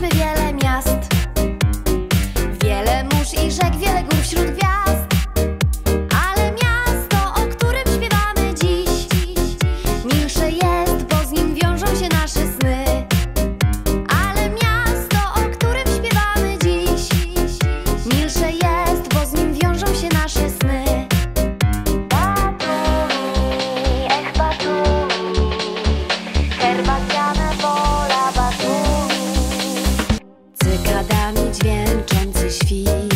Odwiedziliśmy wiele miast. 20 viel.